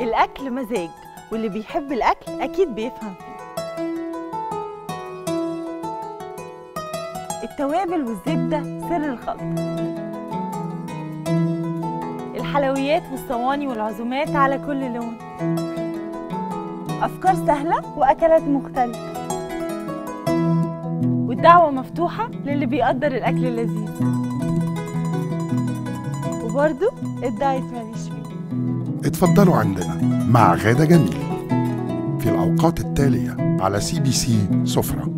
الأكل مزاج واللي بيحب الأكل أكيد بيفهم فيه. التوابل والزبدة سر الخلطة الحلويات والصواني والعزومات على كل لون. أفكار سهلة وأكلات مختلفة. والدعوة مفتوحة للي بيقدر الأكل اللذيذ. وبرضه ال diet ماليش فيه. اتفضلوا عندنا مع غادة جميل في الأوقات التالية على سي بي سي سفرة.